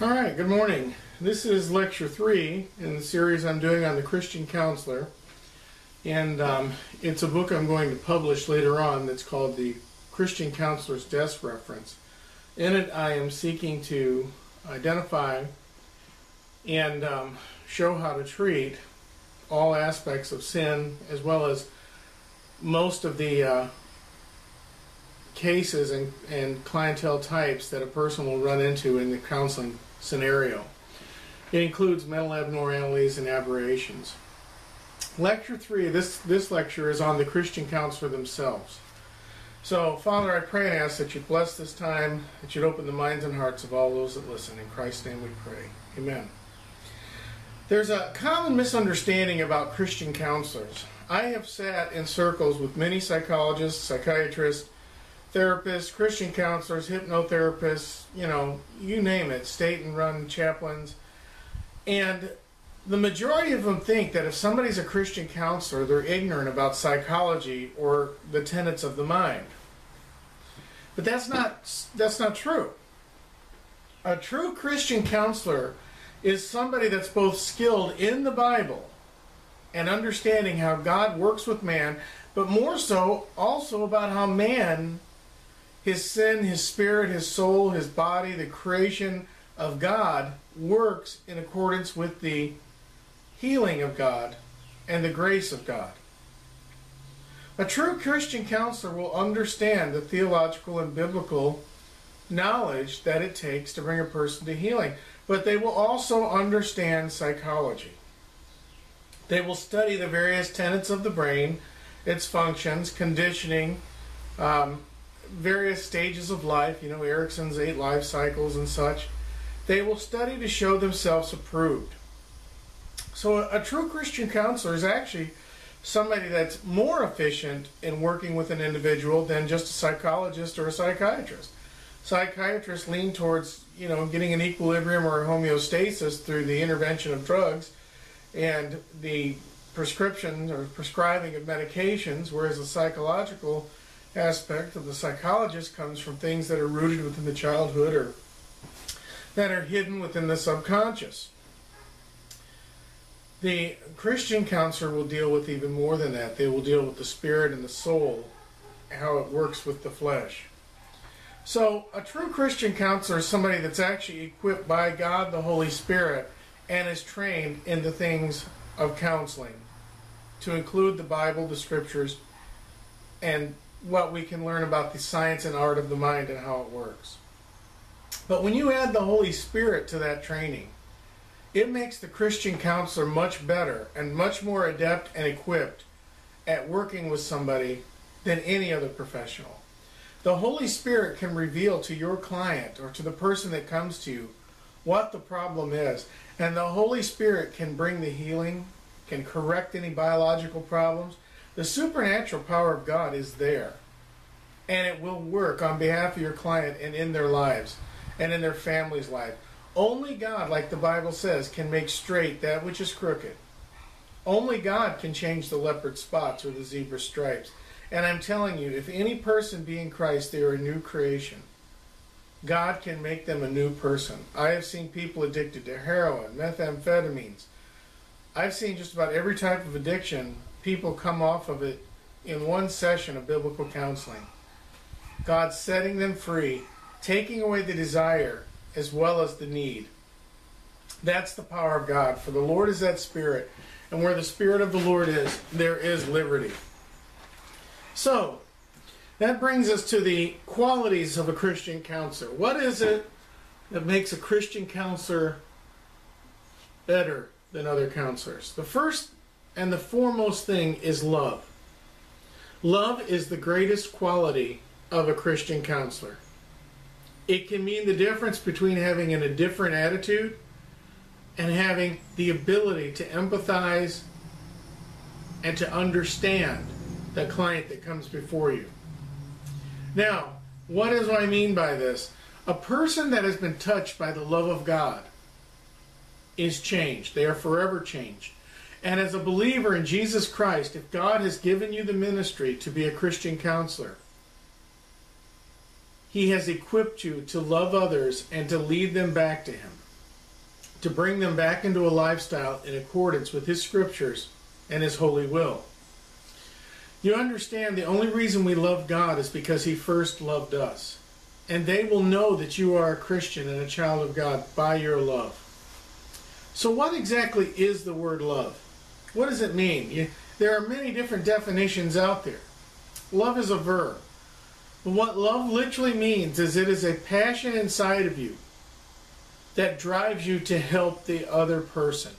All right, good morning. This is lecture three in the series I'm doing on the Christian counselor. And um, it's a book I'm going to publish later on that's called the Christian Counselor's Desk Reference. In it, I am seeking to identify and um, show how to treat all aspects of sin as well as most of the uh, cases and, and clientele types that a person will run into in the counseling scenario. It includes mental abnormalities and aberrations. Lecture three, this, this lecture is on the Christian counselor themselves. So, Father, I pray and ask that you bless this time, that you'd open the minds and hearts of all those that listen. In Christ's name we pray. Amen. There's a common misunderstanding about Christian counselors. I have sat in circles with many psychologists, psychiatrists, therapists, Christian counselors, hypnotherapists, you know, you name it, state and run chaplains. And the majority of them think that if somebody's a Christian counselor, they're ignorant about psychology or the tenets of the mind. But that's not that's not true. A true Christian counselor is somebody that's both skilled in the Bible and understanding how God works with man, but more so also about how man his sin, his spirit, his soul, his body, the creation of God works in accordance with the healing of God and the grace of God. A true Christian counselor will understand the theological and biblical knowledge that it takes to bring a person to healing, but they will also understand psychology. They will study the various tenets of the brain, its functions, conditioning, um, various stages of life, you know, Erikson's eight life cycles and such, they will study to show themselves approved. So a, a true Christian counselor is actually somebody that's more efficient in working with an individual than just a psychologist or a psychiatrist. Psychiatrists lean towards, you know, getting an equilibrium or a homeostasis through the intervention of drugs and the prescription or prescribing of medications, whereas a psychological aspect of the psychologist comes from things that are rooted within the childhood or that are hidden within the subconscious. The Christian counselor will deal with even more than that. They will deal with the spirit and the soul, how it works with the flesh. So, a true Christian counselor is somebody that's actually equipped by God the Holy Spirit and is trained in the things of counseling, to include the Bible, the scriptures, and what we can learn about the science and art of the mind and how it works. But when you add the Holy Spirit to that training, it makes the Christian counselor much better and much more adept and equipped at working with somebody than any other professional. The Holy Spirit can reveal to your client or to the person that comes to you what the problem is. And the Holy Spirit can bring the healing, can correct any biological problems, the supernatural power of God is there. And it will work on behalf of your client and in their lives and in their family's life. Only God, like the Bible says, can make straight that which is crooked. Only God can change the leopard spots or the zebra stripes. And I'm telling you, if any person be in Christ, they are a new creation. God can make them a new person. I have seen people addicted to heroin, methamphetamines. I've seen just about every type of addiction people come off of it in one session of biblical counseling. God setting them free, taking away the desire as well as the need. That's the power of God. For the Lord is that Spirit, and where the Spirit of the Lord is, there is liberty. So, that brings us to the qualities of a Christian counselor. What is it that makes a Christian counselor better than other counselors? The first and the foremost thing is love. Love is the greatest quality of a Christian counselor. It can mean the difference between having an, a different attitude and having the ability to empathize and to understand the client that comes before you. Now, what do I mean by this? A person that has been touched by the love of God is changed. They are forever changed. And as a believer in Jesus Christ, if God has given you the ministry to be a Christian counselor, He has equipped you to love others and to lead them back to Him. to bring them back into a lifestyle in accordance with His scriptures and His holy will. You understand the only reason we love God is because He first loved us. And they will know that you are a Christian and a child of God by your love. So, what exactly is the word love? What does it mean? You, there are many different definitions out there. Love is a verb. What love literally means is it is a passion inside of you that drives you to help the other person.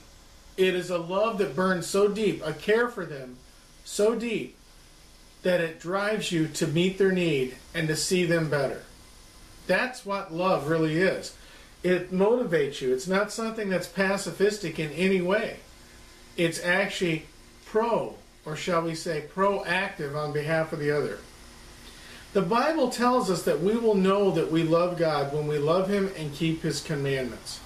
It is a love that burns so deep, a care for them so deep, that it drives you to meet their need and to see them better. That's what love really is. It motivates you. It's not something that's pacifistic in any way. It's actually pro, or shall we say, proactive on behalf of the other. The Bible tells us that we will know that we love God when we love Him and keep His commandments.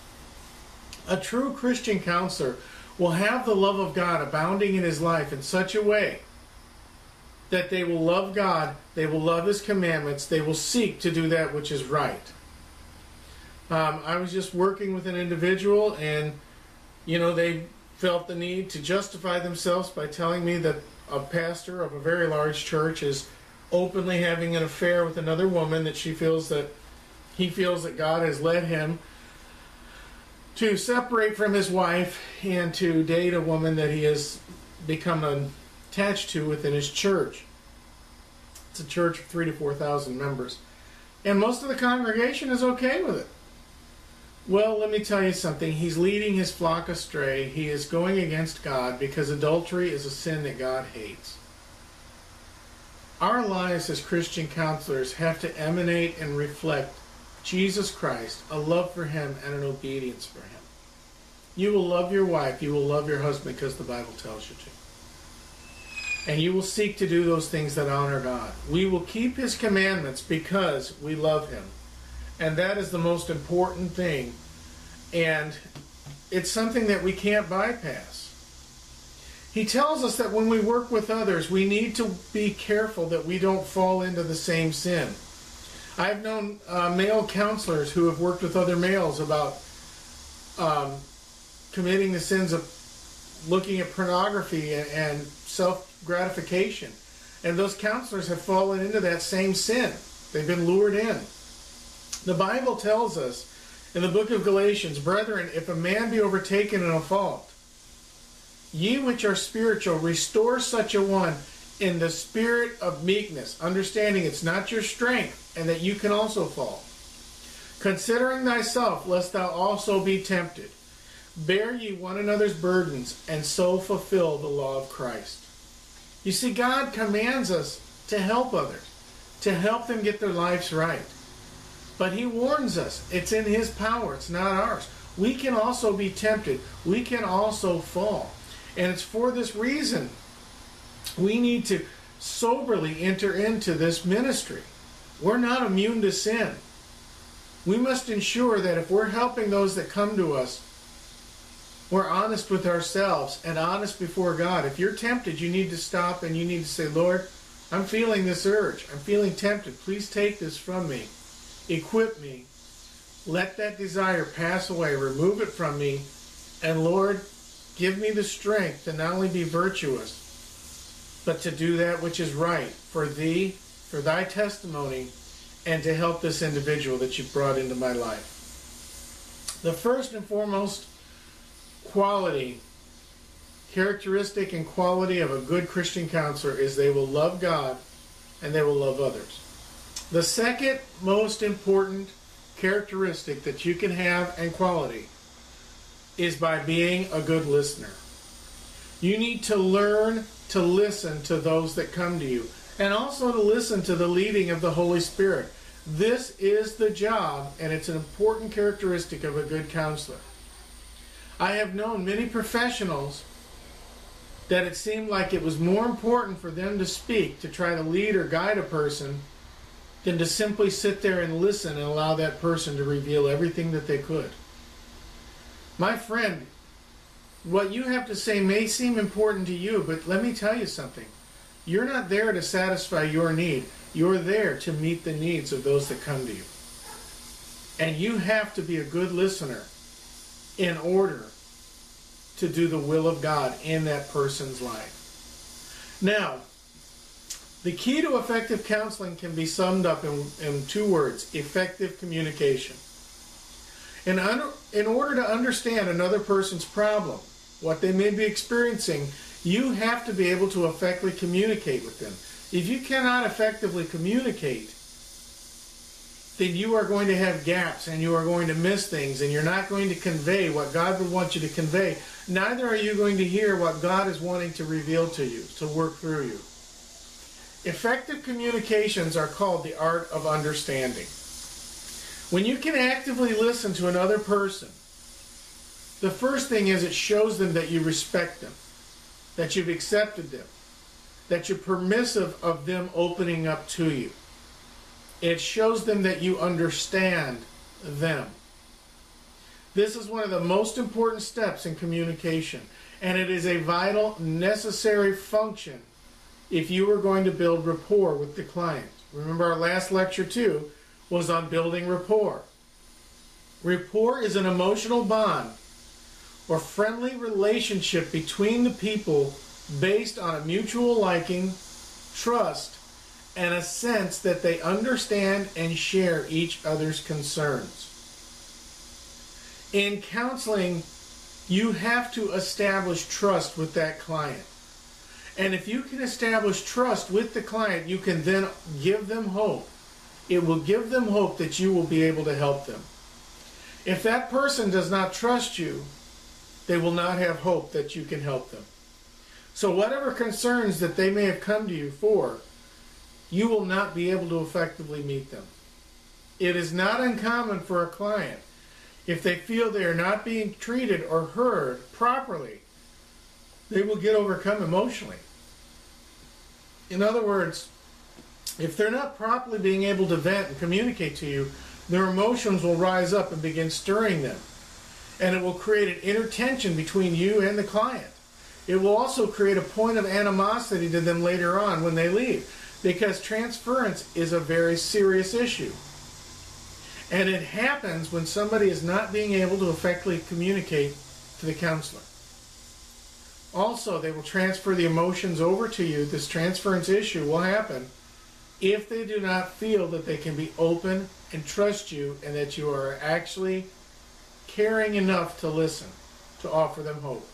A true Christian counselor will have the love of God abounding in his life in such a way that they will love God, they will love His commandments, they will seek to do that which is right. Um, I was just working with an individual, and you know, they felt the need to justify themselves by telling me that a pastor of a very large church is openly having an affair with another woman that she feels that he feels that God has led him to separate from his wife and to date a woman that he has become attached to within his church. It's a church of three to four thousand members. And most of the congregation is okay with it. Well, let me tell you something. He's leading his flock astray. He is going against God because adultery is a sin that God hates. Our lives as Christian counselors have to emanate and reflect Jesus Christ, a love for Him, and an obedience for Him. You will love your wife, you will love your husband because the Bible tells you to. And you will seek to do those things that honor God. We will keep His commandments because we love Him. And that is the most important thing. And it's something that we can't bypass. He tells us that when we work with others, we need to be careful that we don't fall into the same sin. I've known uh, male counselors who have worked with other males about um, committing the sins of looking at pornography and, and self gratification. And those counselors have fallen into that same sin. They've been lured in. The Bible tells us in the book of Galatians, Brethren, if a man be overtaken in a fault, Ye which are spiritual, restore such a one in the spirit of meekness, understanding it's not your strength, and that you can also fall. Considering thyself, lest thou also be tempted. Bear ye one another's burdens, and so fulfill the law of Christ. You see, God commands us to help others, to help them get their lives right. But He warns us it's in His power, it's not ours. We can also be tempted, we can also fall. And it's for this reason we need to soberly enter into this ministry. We're not immune to sin. We must ensure that if we're helping those that come to us, we're honest with ourselves and honest before God. If you're tempted, you need to stop and you need to say, Lord, I'm feeling this urge. I'm feeling tempted. Please take this from me. Equip me. Let that desire pass away. Remove it from me. And Lord, Give me the strength to not only be virtuous, but to do that which is right for thee, for thy testimony, and to help this individual that you've brought into my life. The first and foremost quality, characteristic and quality of a good Christian counselor is they will love God and they will love others. The second most important characteristic that you can have and quality is by being a good listener. You need to learn to listen to those that come to you and also to listen to the leading of the Holy Spirit. This is the job, and it's an important characteristic of a good counselor. I have known many professionals that it seemed like it was more important for them to speak, to try to lead or guide a person, than to simply sit there and listen and allow that person to reveal everything that they could. My friend, what you have to say may seem important to you, but let me tell you something. You're not there to satisfy your need. You're there to meet the needs of those that come to you. And you have to be a good listener in order to do the will of God in that person's life. Now, the key to effective counseling can be summed up in, in two words effective communication. In, in order to understand another person's problem, what they may be experiencing, you have to be able to effectively communicate with them. If you cannot effectively communicate, then you are going to have gaps and you are going to miss things and you're not going to convey what God would want you to convey. Neither are you going to hear what God is wanting to reveal to you, to work through you. Effective communications are called the art of understanding. When you can actively listen to another person, the first thing is it shows them that you respect them, that you've accepted them, that you're permissive of them opening up to you. It shows them that you understand them. This is one of the most important steps in communication, and it is a vital, necessary function if you are going to build rapport with the client. Remember, our last lecture, too, was on building rapport. Rapport is an emotional bond or friendly relationship between the people based on a mutual liking, trust, and a sense that they understand and share each other's concerns. In counseling, you have to establish trust with that client. And if you can establish trust with the client, you can then give them hope. It will give them hope that you will be able to help them. If that person does not trust you, they will not have hope that you can help them. So, whatever concerns that they may have come to you for, you will not be able to effectively meet them. It is not uncommon for a client, if they feel they are not being treated or heard properly, they will get overcome emotionally. In other words, if they're not properly being able to vent and communicate to you, their emotions will rise up and begin stirring them. And it will create an inner tension between you and the client. It will also create a point of animosity to them later on when they leave because transference is a very serious issue. And it happens when somebody is not being able to effectively communicate to the counselor. Also, they will transfer the emotions over to you. This transference issue will happen if they do not feel that they can be open and trust you and that you are actually caring enough to listen, to offer them hope.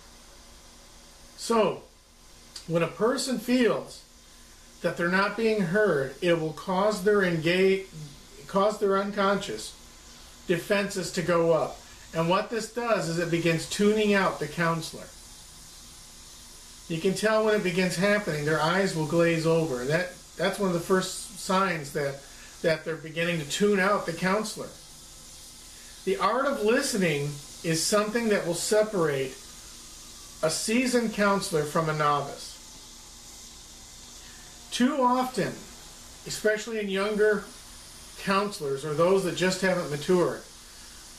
So, when a person feels that they're not being heard, it will cause their engage, cause their unconscious defenses to go up. And what this does is it begins tuning out the counselor. You can tell when it begins happening, their eyes will glaze over. That, that's one of the first signs that, that they're beginning to tune out the counselor. The art of listening is something that will separate a seasoned counselor from a novice. Too often, especially in younger counselors or those that just haven't matured,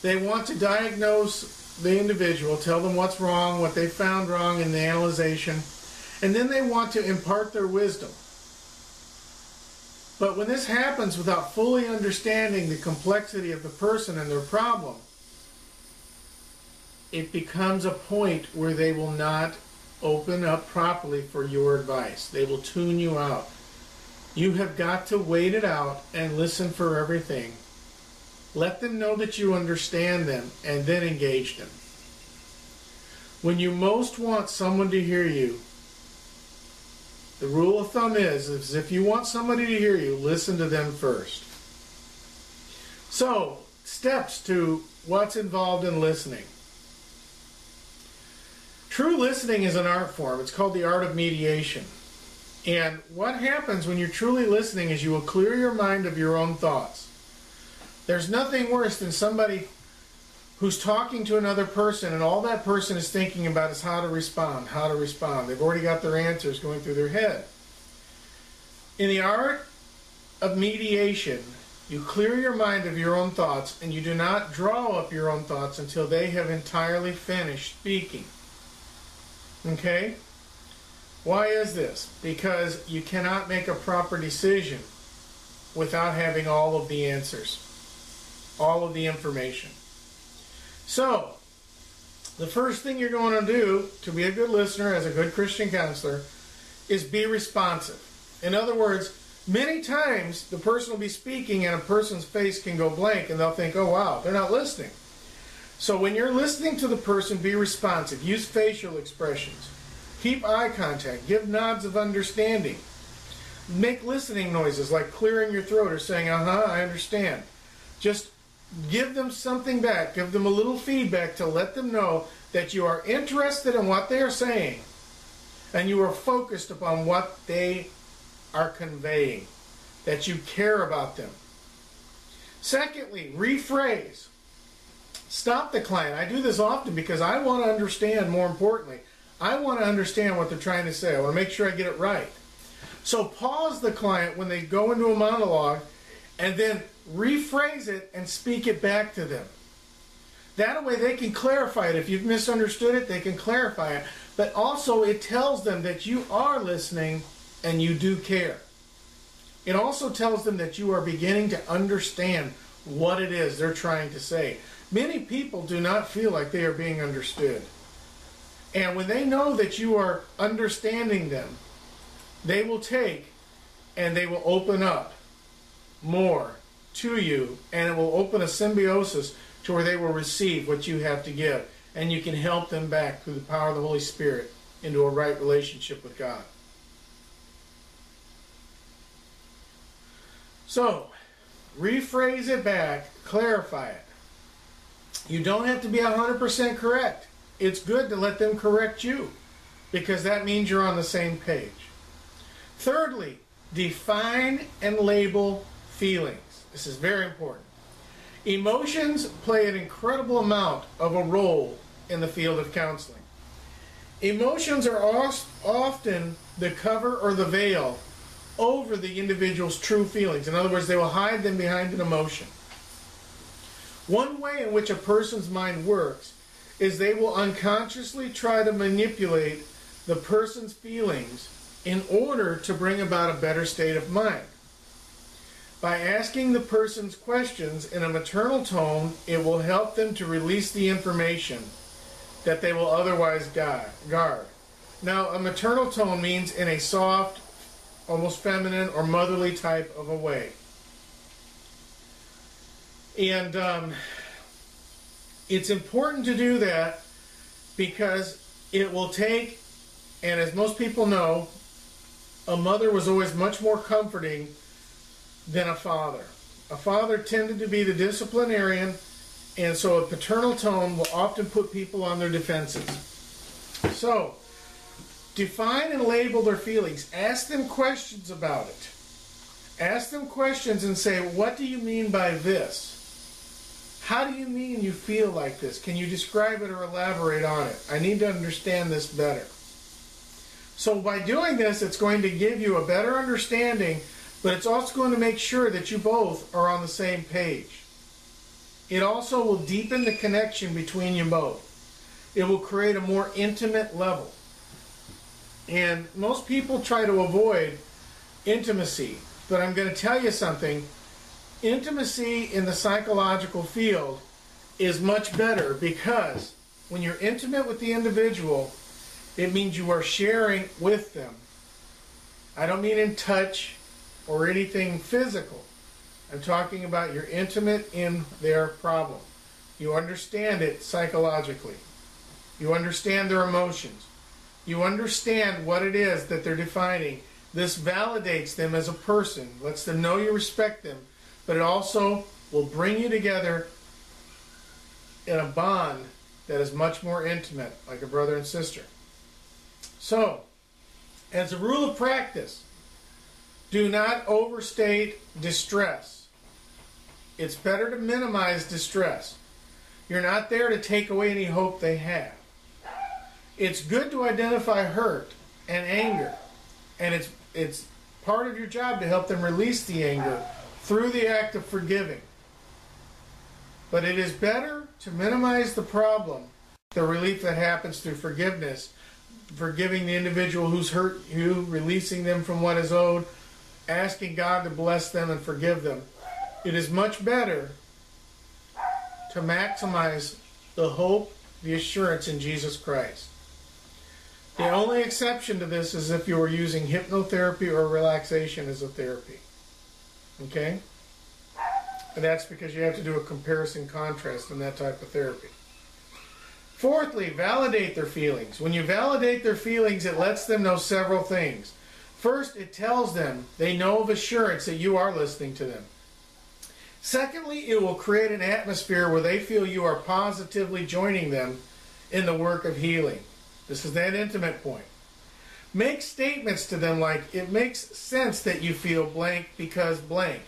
they want to diagnose the individual, tell them what's wrong, what they found wrong in the analyzation, and then they want to impart their wisdom. But when this happens without fully understanding the complexity of the person and their problem, it becomes a point where they will not open up properly for your advice. They will tune you out. You have got to wait it out and listen for everything. Let them know that you understand them and then engage them. When you most want someone to hear you, the rule of thumb is, is if you want somebody to hear you, listen to them first. So, steps to what's involved in listening. True listening is an art form. It's called the art of mediation. And what happens when you're truly listening is you will clear your mind of your own thoughts. There's nothing worse than somebody who's talking to another person and all that person is thinking about is how to respond, how to respond. They've already got their answers going through their head. In the art of mediation, you clear your mind of your own thoughts and you do not draw up your own thoughts until they have entirely finished speaking. Okay? Why is this? Because you cannot make a proper decision without having all of the answers, all of the information. So, the first thing you're going to do to be a good listener as a good Christian counselor is be responsive. In other words, many times the person will be speaking and a person's face can go blank and they'll think, oh wow, they're not listening. So when you're listening to the person, be responsive. Use facial expressions. Keep eye contact. Give nods of understanding. Make listening noises like clearing your throat or saying, uh huh, I understand. Just give them something back. Give them a little feedback to let them know that you are interested in what they are saying and you are focused upon what they are conveying, that you care about them. Secondly, rephrase. Stop the client. I do this often because I want to understand, more importantly, I want to understand what they're trying to say. I want to make sure I get it right. So pause the client when they go into a monologue and then rephrase it and speak it back to them. That way they can clarify it. If you've misunderstood it, they can clarify it. But also it tells them that you are listening and you do care. It also tells them that you are beginning to understand what it is they're trying to say. Many people do not feel like they are being understood. And when they know that you are understanding them, they will take and they will open up more to you, and it will open a symbiosis to where they will receive what you have to give. And you can help them back through the power of the Holy Spirit into a right relationship with God. So, rephrase it back, clarify it. You don't have to be 100% correct. It's good to let them correct you because that means you're on the same page. Thirdly, define and label feelings. This is very important. Emotions play an incredible amount of a role in the field of counseling. Emotions are often the cover or the veil over the individual's true feelings. In other words, they will hide them behind an emotion. One way in which a person's mind works is they will unconsciously try to manipulate the person's feelings in order to bring about a better state of mind. By asking the person's questions in a maternal tone, it will help them to release the information that they will otherwise guard. Now, a maternal tone means in a soft, almost feminine or motherly type of a way. And um, it's important to do that because it will take, and as most people know, a mother was always much more comforting than a father. A father tended to be the disciplinarian, and so a paternal tone will often put people on their defenses. So, define and label their feelings. Ask them questions about it. Ask them questions and say, What do you mean by this? How do you mean you feel like this? Can you describe it or elaborate on it? I need to understand this better. So, by doing this, it's going to give you a better understanding but it's also going to make sure that you both are on the same page. It also will deepen the connection between you both. It will create a more intimate level. And most people try to avoid intimacy, but I'm going to tell you something. Intimacy in the psychological field is much better because when you're intimate with the individual, it means you are sharing with them. I don't mean in touch, or anything physical. I'm talking about you're intimate in their problem. You understand it psychologically. You understand their emotions. You understand what it is that they're defining. This validates them as a person, lets them know you respect them, but it also will bring you together in a bond that is much more intimate, like a brother and sister. So, as a rule of practice, do not overstate distress. It's better to minimize distress. You're not there to take away any hope they have. It's good to identify hurt and anger, and it's it's part of your job to help them release the anger through the act of forgiving. But it is better to minimize the problem, the relief that happens through forgiveness, forgiving the individual who's hurt you, releasing them from what is owed, asking God to bless them and forgive them. It is much better to maximize the hope the assurance in Jesus Christ. The only exception to this is if you are using hypnotherapy or relaxation as a therapy. Okay? And that's because you have to do a comparison contrast in that type of therapy. Fourthly, validate their feelings. When you validate their feelings, it lets them know several things. First, it tells them they know of assurance that you are listening to them. Secondly, it will create an atmosphere where they feel you are positively joining them in the work of healing. This is that intimate point. Make statements to them like, it makes sense that you feel blank because blank.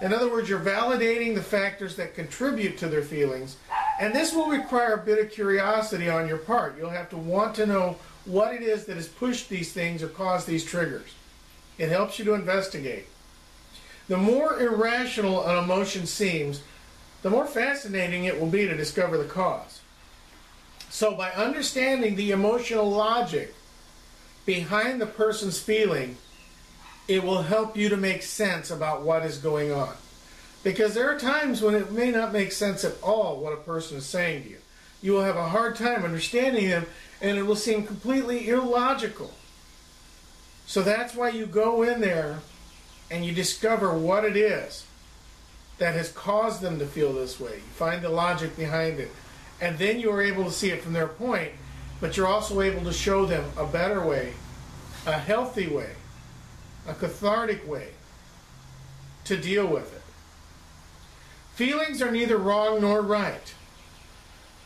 In other words, you're validating the factors that contribute to their feelings, and this will require a bit of curiosity on your part. You'll have to want to know what it is that has pushed these things or caused these triggers. It helps you to investigate. The more irrational an emotion seems, the more fascinating it will be to discover the cause. So, by understanding the emotional logic behind the person's feeling, it will help you to make sense about what is going on. Because there are times when it may not make sense at all what a person is saying to you. You will have a hard time understanding them and it will seem completely illogical. So that's why you go in there and you discover what it is that has caused them to feel this way. You find the logic behind it. And then you are able to see it from their point, but you're also able to show them a better way, a healthy way, a cathartic way to deal with it. Feelings are neither wrong nor right,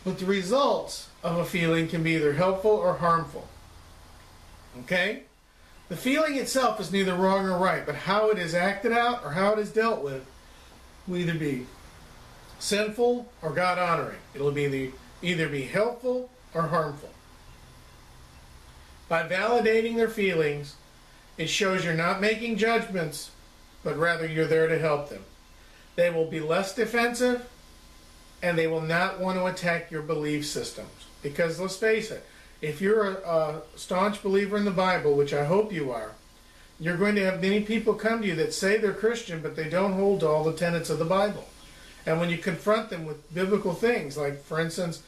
but the results of a feeling can be either helpful or harmful. Okay? The feeling itself is neither wrong or right, but how it is acted out or how it is dealt with will either be sinful or God honoring. It'll be the, either be helpful or harmful. By validating their feelings, it shows you're not making judgments, but rather you're there to help them. They will be less defensive and they will not want to attack your belief systems. Because let's face it, if you're a, a, staunch believer in the Bible, which I hope you are, you're going to have many people come to you that say they're Christian, but they don't hold to all the tenets of the Bible. And when you confront them with biblical things, like for instance,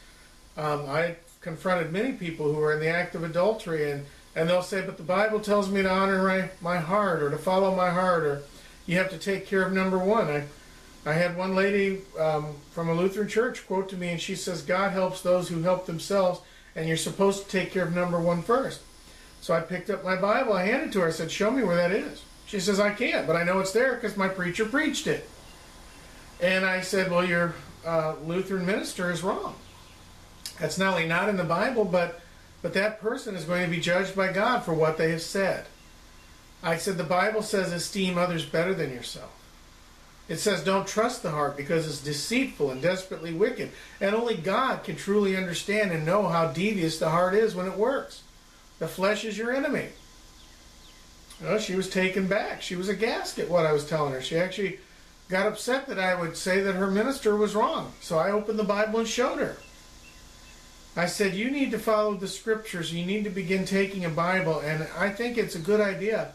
um, I confronted many people who are in the act of adultery, and, and they'll say, But the Bible tells me to honor my, my heart or to follow my heart, or you have to take care of number one. I, I had one lady um, from a Lutheran church quote to me, and she says, God helps those who help themselves, and you're supposed to take care of number one first. So I picked up my Bible, I handed it to her, I said, Show me where that is. She says, I can't, but I know it's there because my preacher preached it. And I said, Well, your uh, Lutheran minister is wrong. That's not only not in the Bible, but, but that person is going to be judged by God for what they have said. I said, The Bible says, Esteem others better than yourself. It says, don't trust the heart because it's deceitful and desperately wicked. And only God can truly understand and know how devious the heart is when it works. The flesh is your enemy. Well, she was taken back. She was aghast at what I was telling her. She actually got upset that I would say that her minister was wrong. So I opened the Bible and showed her. I said, You need to follow the scriptures. You need to begin taking a Bible. And I think it's a good idea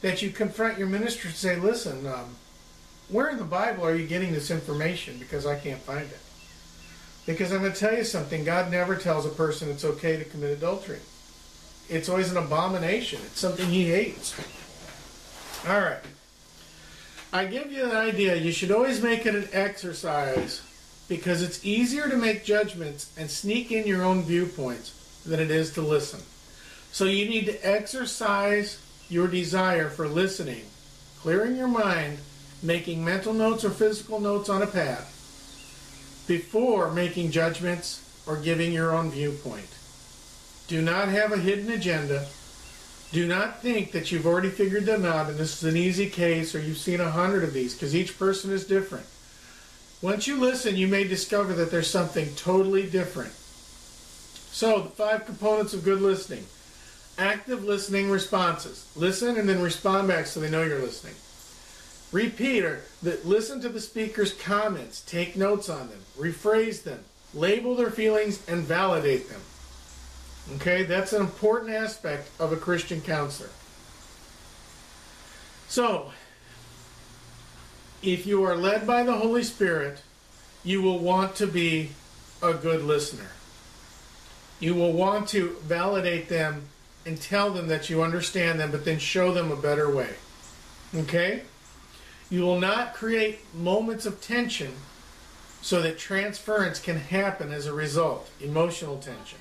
that you confront your minister and say, Listen, um, where in the Bible are you getting this information? Because I can't find it. Because I'm going to tell you something God never tells a person it's okay to commit adultery. It's always an abomination, it's something He hates. All right. I give you an idea. You should always make it an exercise because it's easier to make judgments and sneak in your own viewpoints than it is to listen. So you need to exercise your desire for listening, clearing your mind, making mental notes or physical notes on a pad before making judgments or giving your own viewpoint. Do not have a hidden agenda. Do not think that you've already figured them out and this is an easy case or you've seen a hundred of these because each person is different. Once you listen, you may discover that there's something totally different. So, the five components of good listening active listening responses. Listen and then respond back so they know you're listening. Repeat that listen to the speaker's comments, take notes on them, rephrase them, label their feelings, and validate them. Okay, that's an important aspect of a Christian counselor. So, if you are led by the Holy Spirit, you will want to be a good listener. You will want to validate them and tell them that you understand them, but then show them a better way. Okay? You will not create moments of tension so that transference can happen as a result, emotional tension.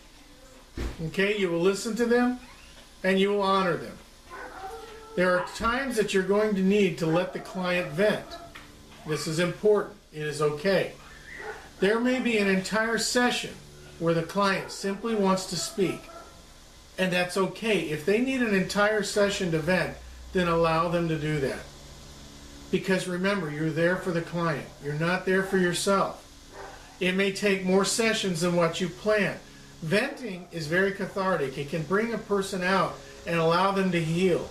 Okay? You will listen to them and you will honor them. There are times that you're going to need to let the client vent. This is important. It is okay. There may be an entire session where the client simply wants to speak, and that's okay. If they need an entire session to vent, then allow them to do that. Because remember, you're there for the client, you're not there for yourself. It may take more sessions than what you plan. Venting is very cathartic, it can bring a person out and allow them to heal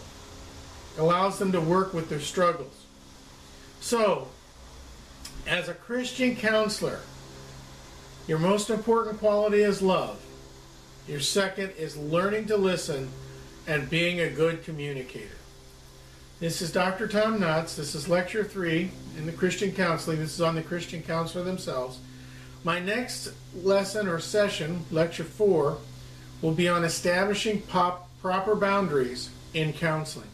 allows them to work with their struggles. So, as a Christian counselor, your most important quality is love. Your second is learning to listen and being a good communicator. This is Dr. Tom Knotts. This is lecture three in the Christian counseling. This is on the Christian counselor themselves. My next lesson or session, lecture four, will be on establishing pop, proper boundaries in counseling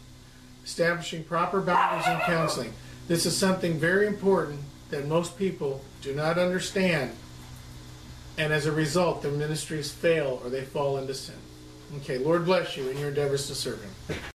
establishing proper boundaries in counseling. This is something very important that most people do not understand, and as a result, their ministries fail or they fall into sin. Okay, Lord bless you in your endeavors to serve Him.